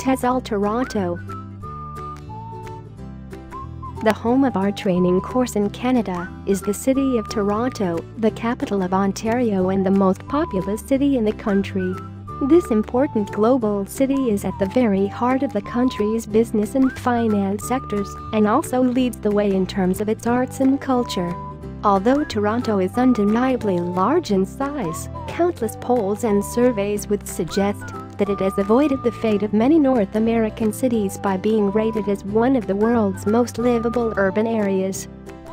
TESOL Toronto the home of our training course in Canada is the city of Toronto, the capital of Ontario and the most populous city in the country. This important global city is at the very heart of the country's business and finance sectors and also leads the way in terms of its arts and culture. Although Toronto is undeniably large in size, countless polls and surveys would suggest that it has avoided the fate of many North American cities by being rated as one of the world's most livable urban areas.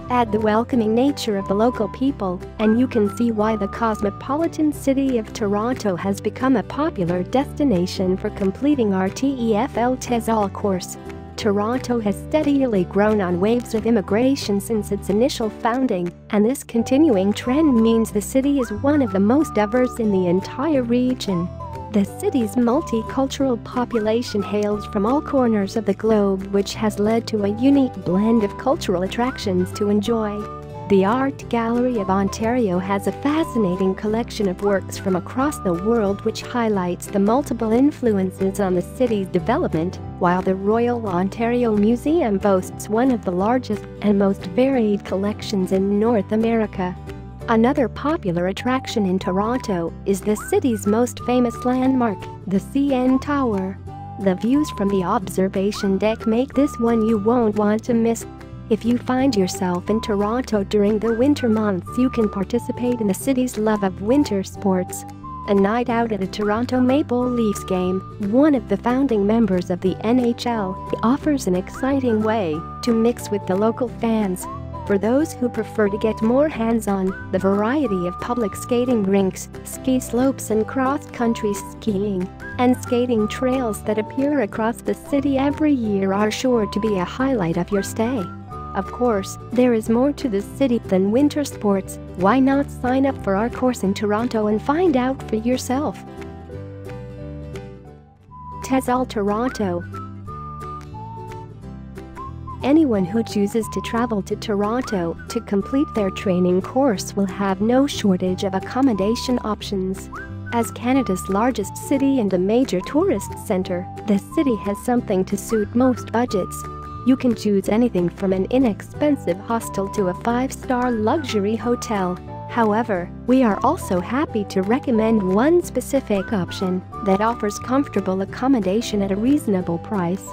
Add the welcoming nature of the local people, and you can see why the cosmopolitan city of Toronto has become a popular destination for completing our TEFL TESOL course. Toronto has steadily grown on waves of immigration since its initial founding, and this continuing trend means the city is one of the most diverse in the entire region. The city's multicultural population hails from all corners of the globe which has led to a unique blend of cultural attractions to enjoy. The Art Gallery of Ontario has a fascinating collection of works from across the world which highlights the multiple influences on the city's development, while the Royal Ontario Museum boasts one of the largest and most varied collections in North America. Another popular attraction in Toronto is the city's most famous landmark, the CN Tower. The views from the observation deck make this one you won't want to miss. If you find yourself in Toronto during the winter months you can participate in the city's love of winter sports. A night out at a Toronto Maple Leafs game, one of the founding members of the NHL, offers an exciting way to mix with the local fans for those who prefer to get more hands-on, the variety of public skating rinks, ski slopes and cross-country skiing and skating trails that appear across the city every year are sure to be a highlight of your stay. Of course, there is more to the city than winter sports, why not sign up for our course in Toronto and find out for yourself? TESOL Toronto Anyone who chooses to travel to Toronto to complete their training course will have no shortage of accommodation options. As Canada's largest city and a major tourist centre, the city has something to suit most budgets. You can choose anything from an inexpensive hostel to a five-star luxury hotel. However, we are also happy to recommend one specific option that offers comfortable accommodation at a reasonable price.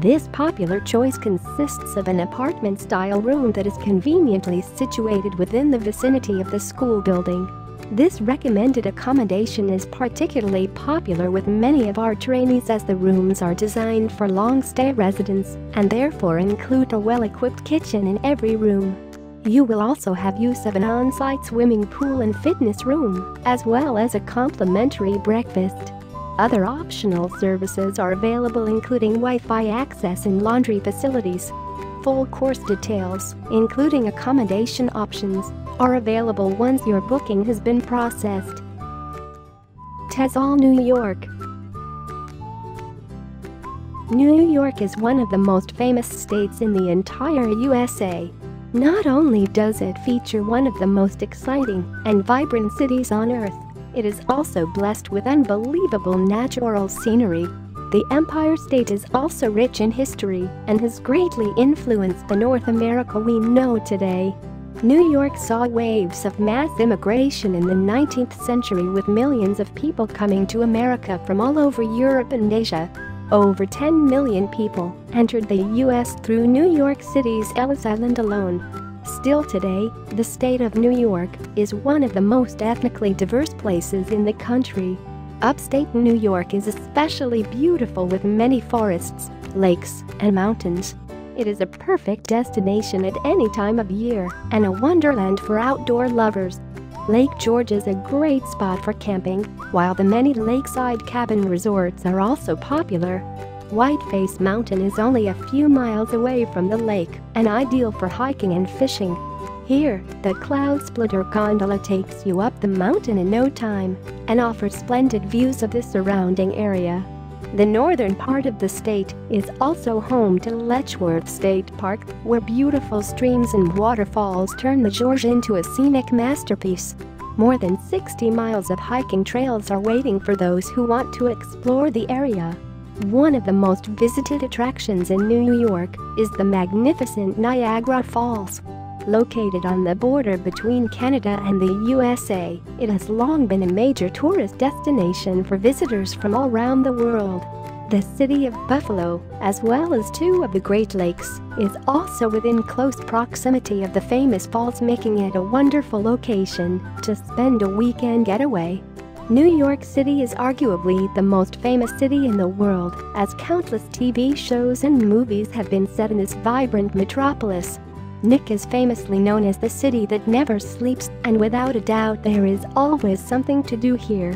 This popular choice consists of an apartment-style room that is conveniently situated within the vicinity of the school building. This recommended accommodation is particularly popular with many of our trainees as the rooms are designed for long-stay residents and therefore include a well-equipped kitchen in every room. You will also have use of an on-site swimming pool and fitness room, as well as a complimentary breakfast. Other optional services are available including Wi-Fi access and laundry facilities. Full course details, including accommodation options, are available once your booking has been processed. TESOL New York New York is one of the most famous states in the entire USA. Not only does it feature one of the most exciting and vibrant cities on earth, it is also blessed with unbelievable natural scenery. The Empire State is also rich in history and has greatly influenced the North America we know today. New York saw waves of mass immigration in the 19th century with millions of people coming to America from all over Europe and Asia. Over 10 million people entered the U.S. through New York City's Ellis Island alone. Still today, the state of New York is one of the most ethnically diverse places in the country. Upstate New York is especially beautiful with many forests, lakes, and mountains. It is a perfect destination at any time of year and a wonderland for outdoor lovers. Lake George is a great spot for camping, while the many lakeside cabin resorts are also popular. Whiteface Mountain is only a few miles away from the lake and ideal for hiking and fishing. Here, the Cloud Splitter Gondola takes you up the mountain in no time and offers splendid views of the surrounding area. The northern part of the state is also home to Letchworth State Park, where beautiful streams and waterfalls turn the gorge into a scenic masterpiece. More than 60 miles of hiking trails are waiting for those who want to explore the area. One of the most visited attractions in New York is the magnificent Niagara Falls. Located on the border between Canada and the USA, it has long been a major tourist destination for visitors from all around the world. The city of Buffalo, as well as two of the Great Lakes, is also within close proximity of the famous falls making it a wonderful location to spend a weekend getaway. New York City is arguably the most famous city in the world, as countless TV shows and movies have been set in this vibrant metropolis. Nick is famously known as the city that never sleeps, and without a doubt there is always something to do here.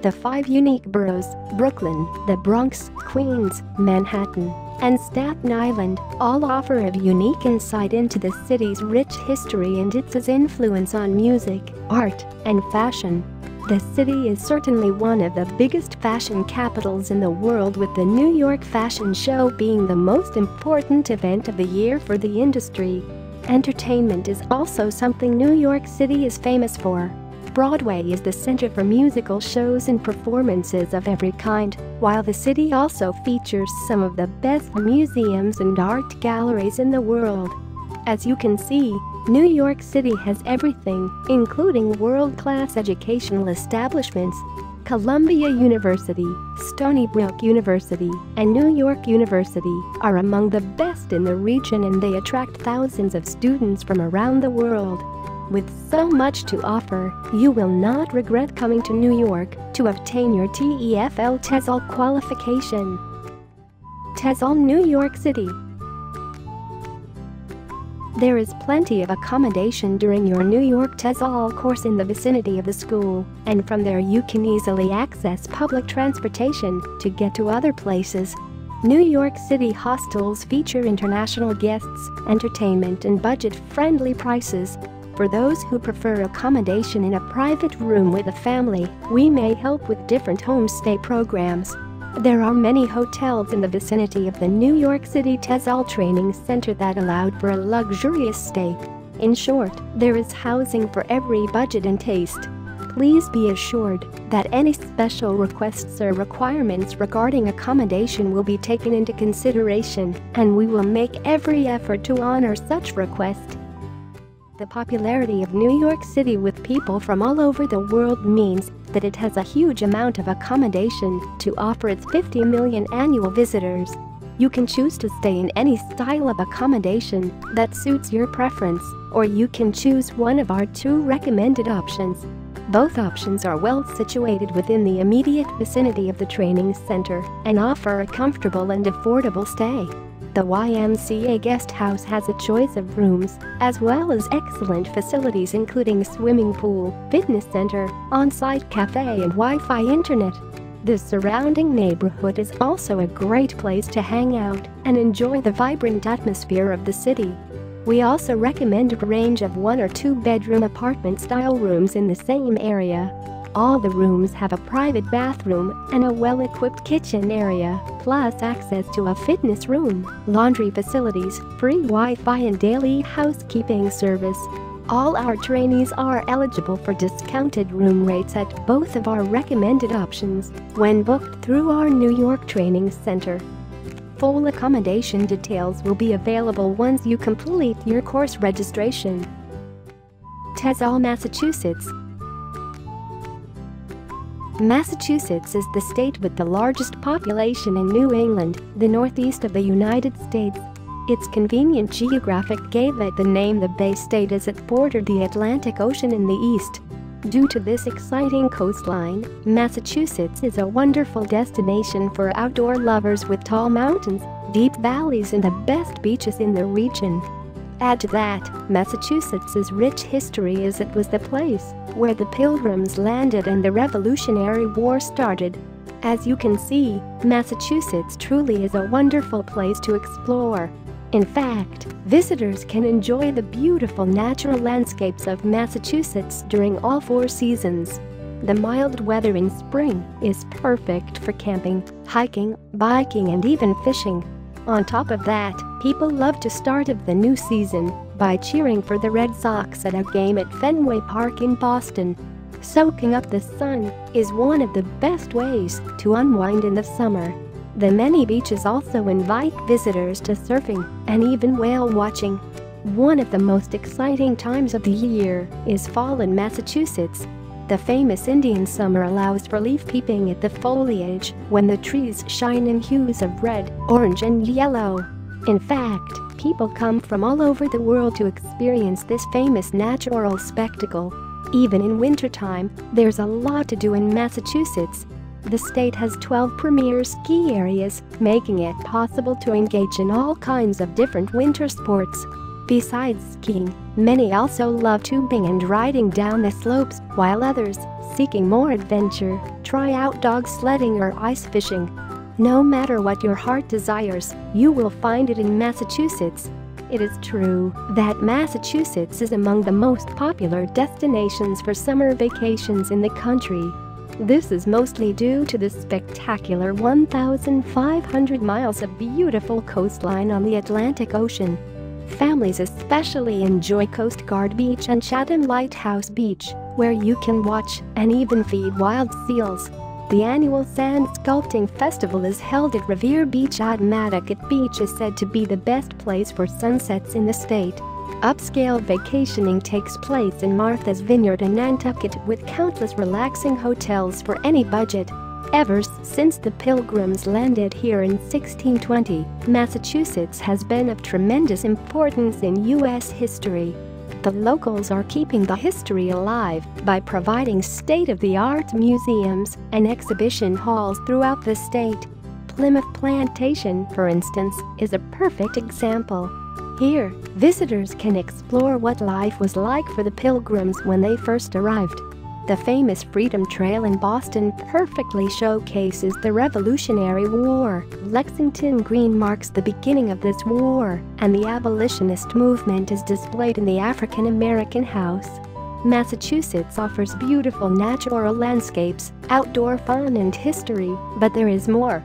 The five unique boroughs, Brooklyn, the Bronx, Queens, Manhattan, and Staten Island, all offer a unique insight into the city's rich history and its influence on music, art, and fashion. The city is certainly one of the biggest fashion capitals in the world with the New York Fashion Show being the most important event of the year for the industry. Entertainment is also something New York City is famous for. Broadway is the center for musical shows and performances of every kind, while the city also features some of the best museums and art galleries in the world. As you can see, New York City has everything, including world-class educational establishments, Columbia University, Stony Brook University, and New York University are among the best in the region and they attract thousands of students from around the world. With so much to offer, you will not regret coming to New York to obtain your TEFL TESOL qualification. TESOL New York City there is plenty of accommodation during your New York TESOL course in the vicinity of the school, and from there you can easily access public transportation to get to other places. New York City hostels feature international guests, entertainment and budget-friendly prices. For those who prefer accommodation in a private room with a family, we may help with different homestay programs. There are many hotels in the vicinity of the New York City TESOL Training Center that allowed for a luxurious stay. In short, there is housing for every budget and taste. Please be assured that any special requests or requirements regarding accommodation will be taken into consideration, and we will make every effort to honor such request. The popularity of New York City with people from all over the world means that it has a huge amount of accommodation to offer its 50 million annual visitors. You can choose to stay in any style of accommodation that suits your preference, or you can choose one of our two recommended options. Both options are well situated within the immediate vicinity of the training center and offer a comfortable and affordable stay. The YMCA Guest House has a choice of rooms, as well as excellent facilities including swimming pool, fitness center, on-site cafe and Wi-Fi internet. The surrounding neighborhood is also a great place to hang out and enjoy the vibrant atmosphere of the city. We also recommend a range of one or two bedroom apartment-style rooms in the same area. All the rooms have a private bathroom and a well-equipped kitchen area, plus access to a fitness room, laundry facilities, free Wi-Fi and daily housekeeping service. All our trainees are eligible for discounted room rates at both of our recommended options when booked through our New York Training Center. Full accommodation details will be available once you complete your course registration. TESOL, Massachusetts Massachusetts is the state with the largest population in New England, the northeast of the United States. Its convenient geographic gave it the name the Bay State as it bordered the Atlantic Ocean in the east. Due to this exciting coastline, Massachusetts is a wonderful destination for outdoor lovers with tall mountains, deep valleys and the best beaches in the region. Add to that, Massachusetts's rich history as it was the place where the Pilgrims landed and the Revolutionary War started. As you can see, Massachusetts truly is a wonderful place to explore. In fact, visitors can enjoy the beautiful natural landscapes of Massachusetts during all four seasons. The mild weather in spring is perfect for camping, hiking, biking and even fishing. On top of that, people love to start of the new season by cheering for the Red Sox at a game at Fenway Park in Boston. Soaking up the sun is one of the best ways to unwind in the summer. The many beaches also invite visitors to surfing and even whale watching. One of the most exciting times of the year is fall in Massachusetts. The famous Indian summer allows for leaf peeping at the foliage when the trees shine in hues of red, orange and yellow. In fact, people come from all over the world to experience this famous natural spectacle. Even in wintertime, there's a lot to do in Massachusetts. The state has 12 premier ski areas, making it possible to engage in all kinds of different winter sports. Besides skiing, many also love tubing and riding down the slopes, while others, seeking more adventure, try out dog sledding or ice fishing. No matter what your heart desires, you will find it in Massachusetts. It is true that Massachusetts is among the most popular destinations for summer vacations in the country. This is mostly due to the spectacular 1,500 miles of beautiful coastline on the Atlantic Ocean. Families especially enjoy Coast Guard Beach and Chatham Lighthouse Beach, where you can watch and even feed wild seals. The annual Sand Sculpting Festival is held at Revere Beach at Nantasket Beach is said to be the best place for sunsets in the state. Upscale vacationing takes place in Martha's Vineyard in Nantucket with countless relaxing hotels for any budget. Ever since the Pilgrims landed here in 1620, Massachusetts has been of tremendous importance in U.S. history. The locals are keeping the history alive by providing state-of-the-art museums and exhibition halls throughout the state. Plymouth Plantation, for instance, is a perfect example. Here, visitors can explore what life was like for the Pilgrims when they first arrived. The famous Freedom Trail in Boston perfectly showcases the Revolutionary War. Lexington Green marks the beginning of this war, and the abolitionist movement is displayed in the African American House. Massachusetts offers beautiful natural landscapes, outdoor fun and history, but there is more.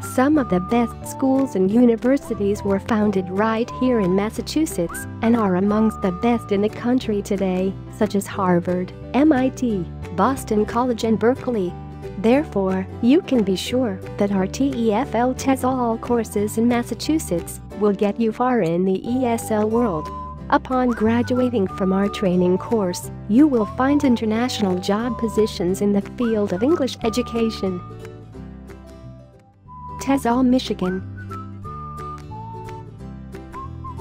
Some of the best schools and universities were founded right here in Massachusetts and are amongst the best in the country today, such as Harvard, MIT, Boston College and Berklee. Therefore, you can be sure that our TEFL TESOL courses in Massachusetts will get you far in the ESL world. Upon graduating from our training course, you will find international job positions in the field of English education, TESOL, Michigan.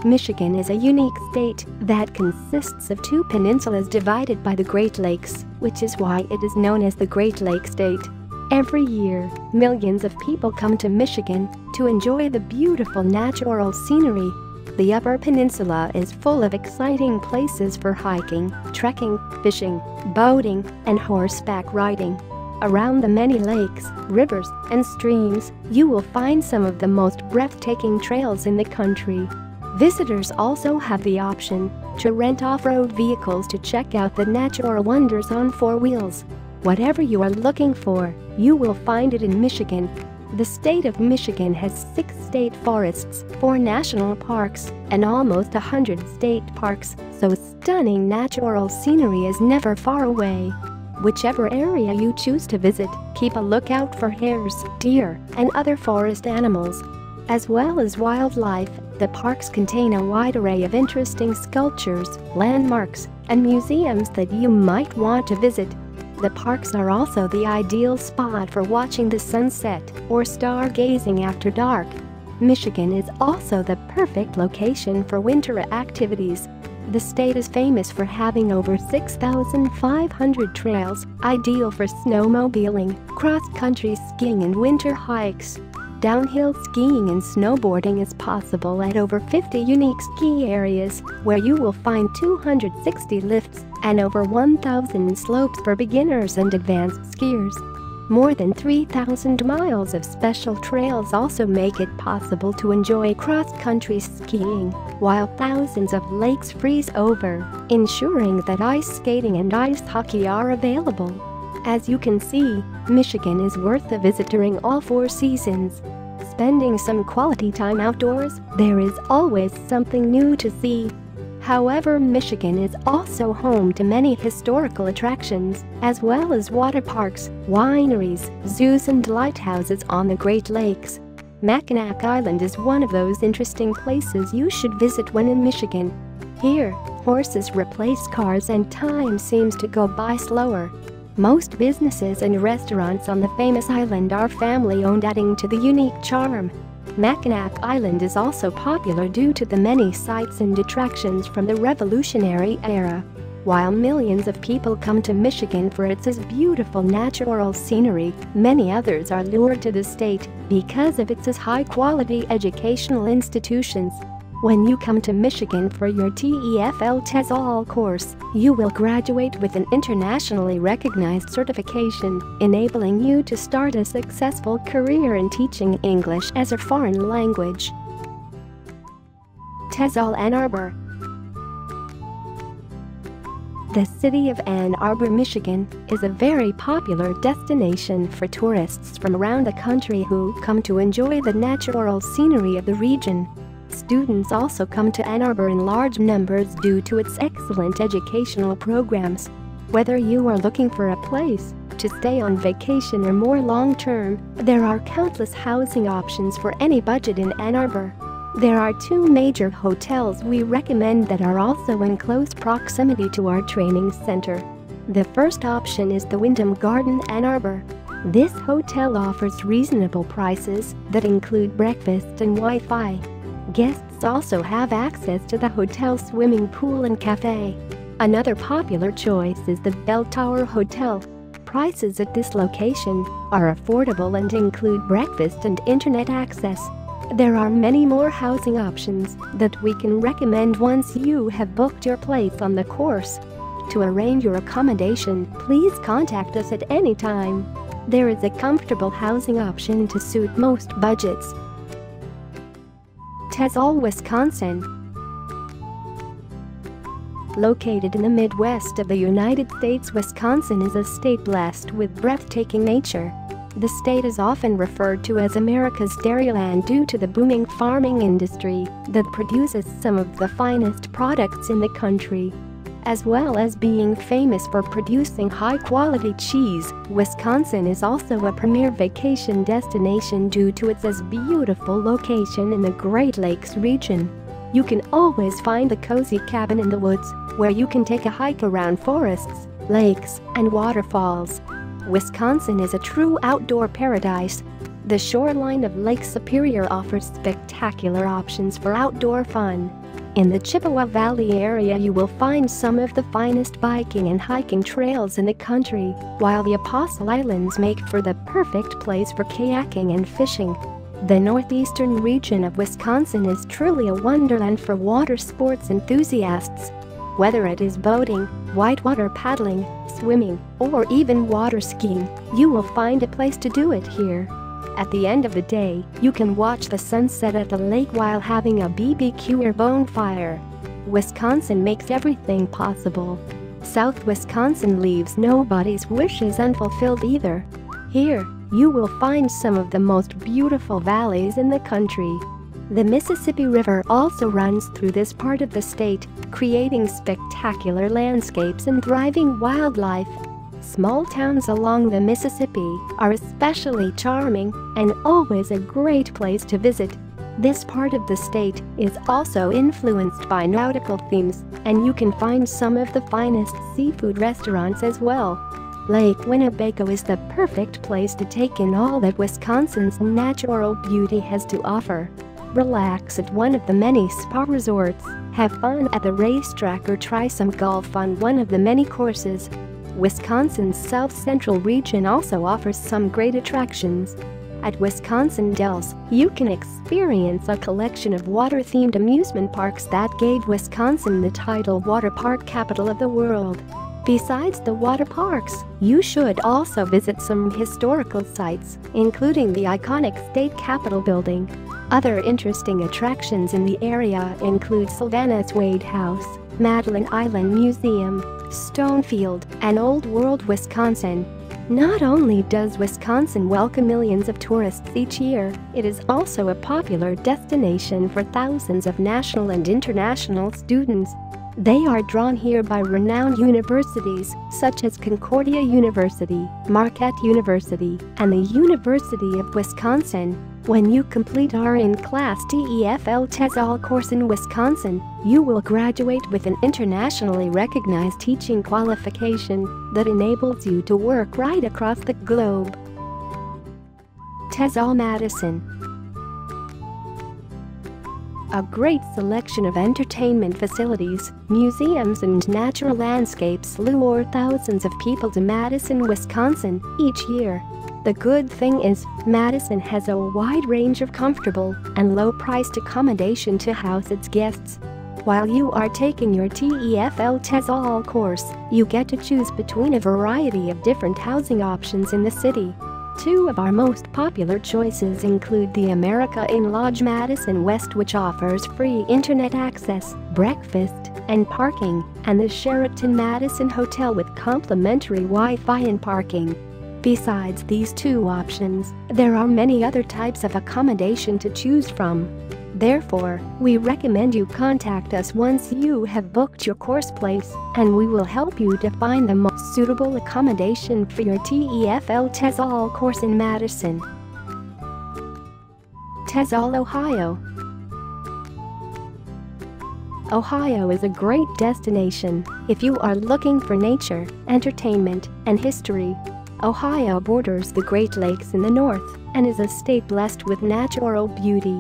Michigan is a unique state that consists of two peninsulas divided by the Great Lakes, which is why it is known as the Great Lake State. Every year, millions of people come to Michigan to enjoy the beautiful natural scenery. The Upper Peninsula is full of exciting places for hiking, trekking, fishing, boating, and horseback riding. Around the many lakes, rivers, and streams, you will find some of the most breathtaking trails in the country. Visitors also have the option to rent off-road vehicles to check out the natural wonders on four wheels. Whatever you are looking for, you will find it in Michigan. The state of Michigan has six state forests, four national parks, and almost a hundred state parks, so stunning natural scenery is never far away. Whichever area you choose to visit, keep a lookout for hares, deer, and other forest animals. As well as wildlife, the parks contain a wide array of interesting sculptures, landmarks, and museums that you might want to visit. The parks are also the ideal spot for watching the sunset or stargazing after dark. Michigan is also the perfect location for winter activities, the state is famous for having over 6,500 trails, ideal for snowmobiling, cross-country skiing and winter hikes. Downhill skiing and snowboarding is possible at over 50 unique ski areas, where you will find 260 lifts and over 1,000 slopes for beginners and advanced skiers. More than 3,000 miles of special trails also make it possible to enjoy cross-country skiing, while thousands of lakes freeze over, ensuring that ice skating and ice hockey are available. As you can see, Michigan is worth a visit during all four seasons. Spending some quality time outdoors, there is always something new to see. However, Michigan is also home to many historical attractions, as well as water parks, wineries, zoos and lighthouses on the Great Lakes. Mackinac Island is one of those interesting places you should visit when in Michigan. Here, horses replace cars and time seems to go by slower. Most businesses and restaurants on the famous island are family-owned adding to the unique charm. Mackinac Island is also popular due to the many sights and attractions from the Revolutionary era. While millions of people come to Michigan for its beautiful natural scenery, many others are lured to the state because of its high-quality educational institutions. When you come to Michigan for your TEFL TESOL course, you will graduate with an internationally recognized certification, enabling you to start a successful career in teaching English as a foreign language. TESOL Ann Arbor the city of Ann Arbor, Michigan is a very popular destination for tourists from around the country who come to enjoy the natural scenery of the region. Students also come to Ann Arbor in large numbers due to its excellent educational programs. Whether you are looking for a place to stay on vacation or more long-term, there are countless housing options for any budget in Ann Arbor. There are two major hotels we recommend that are also in close proximity to our training center. The first option is the Wyndham Garden Ann Arbor. This hotel offers reasonable prices that include breakfast and Wi-Fi. Guests also have access to the hotel swimming pool and cafe. Another popular choice is the Bell Tower Hotel. Prices at this location are affordable and include breakfast and internet access. There are many more housing options that we can recommend once you have booked your place on the course. To arrange your accommodation, please contact us at any time. There is a comfortable housing option to suit most budgets. TESOL, Wisconsin Located in the Midwest of the United States, Wisconsin is a state blessed with breathtaking nature the state is often referred to as America's Dairyland due to the booming farming industry that produces some of the finest products in the country. As well as being famous for producing high-quality cheese, Wisconsin is also a premier vacation destination due to its as beautiful location in the Great Lakes region. You can always find the cozy cabin in the woods, where you can take a hike around forests, lakes, and waterfalls. Wisconsin is a true outdoor paradise. The shoreline of Lake Superior offers spectacular options for outdoor fun. In the Chippewa Valley area you will find some of the finest biking and hiking trails in the country, while the Apostle Islands make for the perfect place for kayaking and fishing. The northeastern region of Wisconsin is truly a wonderland for water sports enthusiasts. Whether it is boating, whitewater paddling, swimming, or even water skiing, you will find a place to do it here. At the end of the day, you can watch the sunset at the lake while having a BBQ or bonfire. Wisconsin makes everything possible. South Wisconsin leaves nobody's wishes unfulfilled either. Here, you will find some of the most beautiful valleys in the country. The Mississippi River also runs through this part of the state, creating spectacular landscapes and thriving wildlife. Small towns along the Mississippi are especially charming and always a great place to visit. This part of the state is also influenced by nautical themes, and you can find some of the finest seafood restaurants as well. Lake Winnebago is the perfect place to take in all that Wisconsin's natural beauty has to offer. Relax at one of the many spa resorts, have fun at the racetrack or try some golf on one of the many courses. Wisconsin's South Central region also offers some great attractions. At Wisconsin Dells, you can experience a collection of water-themed amusement parks that gave Wisconsin the title Water Park Capital of the World. Besides the water parks, you should also visit some historical sites, including the iconic State Capitol building. Other interesting attractions in the area include Sylvanus Wade House, Madeline Island Museum, Stonefield, and Old World, Wisconsin. Not only does Wisconsin welcome millions of tourists each year, it is also a popular destination for thousands of national and international students. They are drawn here by renowned universities such as Concordia University, Marquette University, and the University of Wisconsin. When you complete RN Class TEFL TESOL course in Wisconsin, you will graduate with an internationally recognized teaching qualification that enables you to work right across the globe. TESOL Madison a great selection of entertainment facilities, museums and natural landscapes lure thousands of people to Madison, Wisconsin each year. The good thing is, Madison has a wide range of comfortable and low-priced accommodation to house its guests. While you are taking your TEFL TESOL course, you get to choose between a variety of different housing options in the city. Two of our most popular choices include the AmericInn Lodge Madison West which offers free internet access, breakfast, and parking, and the Sheraton Madison Hotel with complimentary Wi-Fi and parking. Besides these two options, there are many other types of accommodation to choose from. Therefore, we recommend you contact us once you have booked your course place, and we will help you to find the most suitable accommodation for your TEFL TESOL course in Madison. TESOL, Ohio Ohio is a great destination if you are looking for nature, entertainment, and history. Ohio borders the Great Lakes in the north and is a state blessed with natural beauty.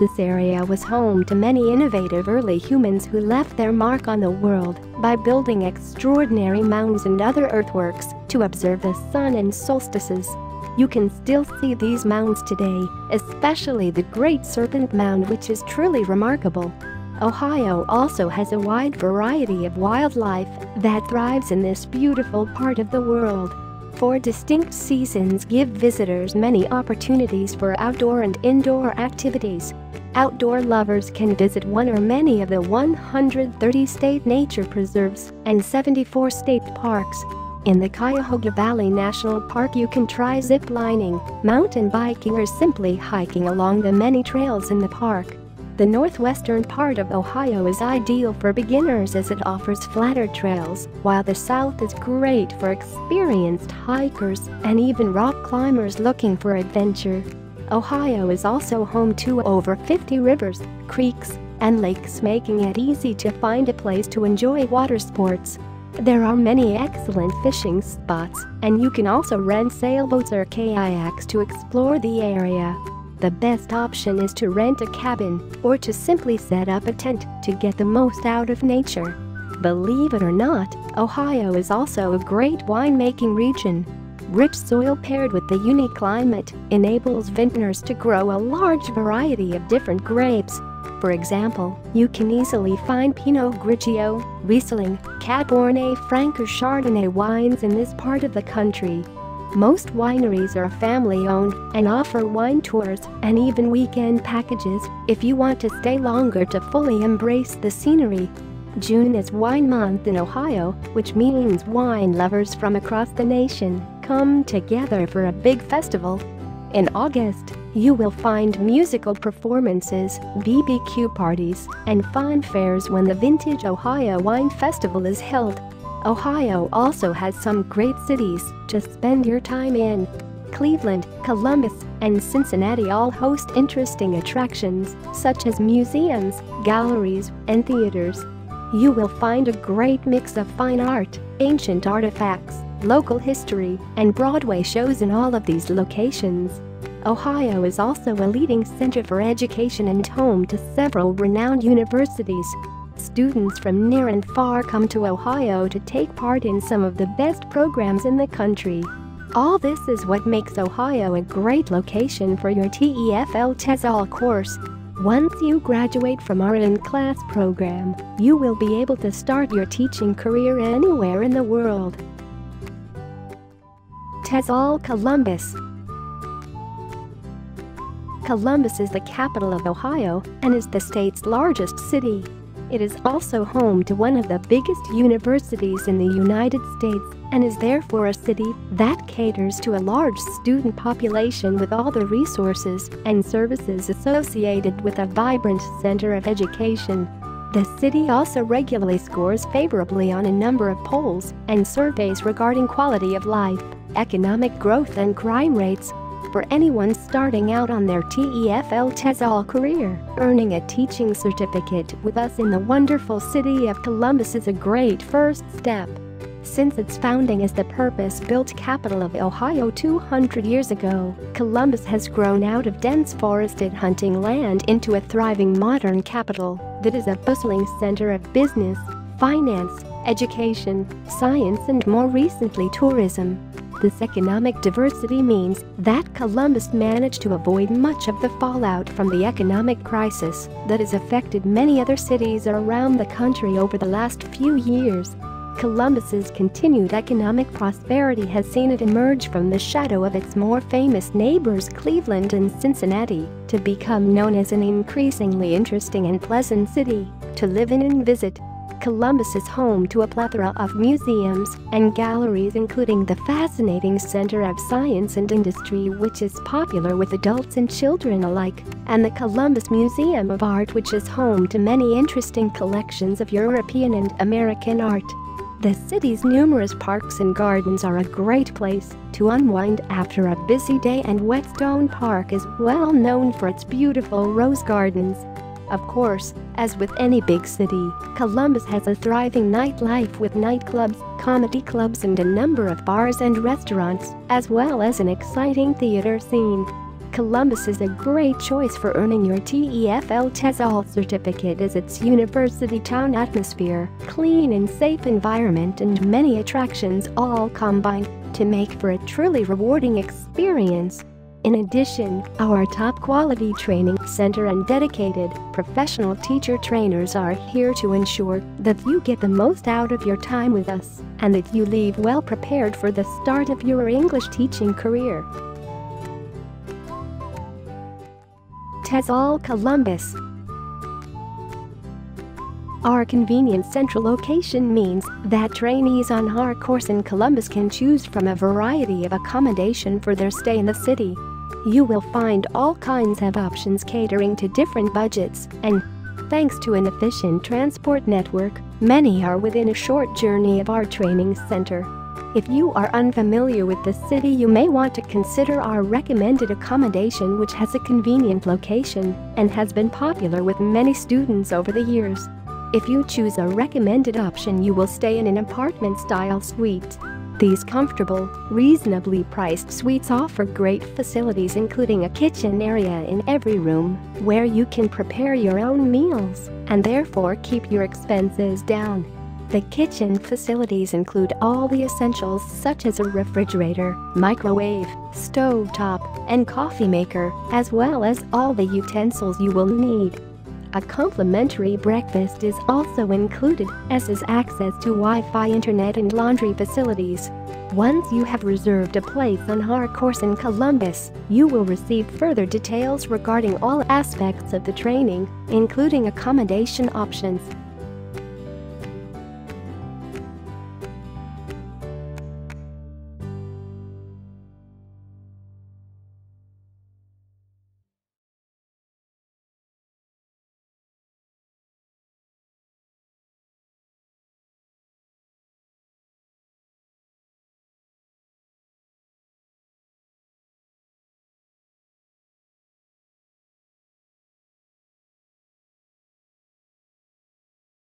This area was home to many innovative early humans who left their mark on the world by building extraordinary mounds and other earthworks to observe the sun and solstices. You can still see these mounds today, especially the Great Serpent Mound which is truly remarkable. Ohio also has a wide variety of wildlife that thrives in this beautiful part of the world. Four distinct seasons give visitors many opportunities for outdoor and indoor activities. Outdoor lovers can visit one or many of the 130 state nature preserves and 74 state parks. In the Cuyahoga Valley National Park you can try zip lining, mountain biking or simply hiking along the many trails in the park. The northwestern part of Ohio is ideal for beginners as it offers flatter trails, while the south is great for experienced hikers and even rock climbers looking for adventure. Ohio is also home to over 50 rivers, creeks, and lakes making it easy to find a place to enjoy water sports. There are many excellent fishing spots, and you can also rent sailboats or kayaks to explore the area. The best option is to rent a cabin or to simply set up a tent to get the most out of nature. Believe it or not, Ohio is also a great winemaking region. Rich soil paired with the unique climate enables vintners to grow a large variety of different grapes. For example, you can easily find Pinot Grigio, Riesling, Cabernet Franc or Chardonnay wines in this part of the country. Most wineries are family-owned and offer wine tours and even weekend packages if you want to stay longer to fully embrace the scenery. June is Wine Month in Ohio, which means wine lovers from across the nation come together for a big festival. In August, you will find musical performances, BBQ parties, and fun fairs when the Vintage Ohio Wine Festival is held. Ohio also has some great cities to spend your time in. Cleveland, Columbus, and Cincinnati all host interesting attractions such as museums, galleries, and theaters. You will find a great mix of fine art, ancient artifacts, local history, and Broadway shows in all of these locations. Ohio is also a leading center for education and home to several renowned universities, Students from near and far come to Ohio to take part in some of the best programs in the country. All this is what makes Ohio a great location for your TEFL TESOL course. Once you graduate from our in-class program, you will be able to start your teaching career anywhere in the world. TESOL Columbus Columbus is the capital of Ohio and is the state's largest city. It is also home to one of the biggest universities in the United States and is therefore a city that caters to a large student population with all the resources and services associated with a vibrant center of education. The city also regularly scores favorably on a number of polls and surveys regarding quality of life, economic growth and crime rates. For anyone starting out on their TEFL TESOL career, earning a teaching certificate with us in the wonderful city of Columbus is a great first step. Since its founding as the purpose-built capital of Ohio 200 years ago, Columbus has grown out of dense forested hunting land into a thriving modern capital that is a bustling center of business, finance, education, science and more recently tourism. This economic diversity means that Columbus managed to avoid much of the fallout from the economic crisis that has affected many other cities around the country over the last few years. Columbus's continued economic prosperity has seen it emerge from the shadow of its more famous neighbors Cleveland and Cincinnati to become known as an increasingly interesting and pleasant city to live in and visit. Columbus is home to a plethora of museums and galleries including the fascinating Center of Science and Industry which is popular with adults and children alike, and the Columbus Museum of Art which is home to many interesting collections of European and American art. The city's numerous parks and gardens are a great place to unwind after a busy day and Whetstone Park is well known for its beautiful rose gardens. Of course, as with any big city, Columbus has a thriving nightlife with nightclubs, comedy clubs and a number of bars and restaurants, as well as an exciting theater scene. Columbus is a great choice for earning your TEFL TESOL certificate as its university town atmosphere, clean and safe environment and many attractions all combine to make for a truly rewarding experience. In addition, our top-quality training center and dedicated, professional teacher trainers are here to ensure that you get the most out of your time with us and that you leave well prepared for the start of your English teaching career. TESOL Columbus our convenient central location means that trainees on our course in Columbus can choose from a variety of accommodation for their stay in the city. You will find all kinds of options catering to different budgets and, thanks to an efficient transport network, many are within a short journey of our training center. If you are unfamiliar with the city you may want to consider our recommended accommodation which has a convenient location and has been popular with many students over the years. If you choose a recommended option you will stay in an apartment-style suite. These comfortable, reasonably priced suites offer great facilities including a kitchen area in every room where you can prepare your own meals and therefore keep your expenses down. The kitchen facilities include all the essentials such as a refrigerator, microwave, stove top, and coffee maker, as well as all the utensils you will need. A complimentary breakfast is also included, as is access to Wi-Fi internet and laundry facilities. Once you have reserved a place on our course in Columbus, you will receive further details regarding all aspects of the training, including accommodation options,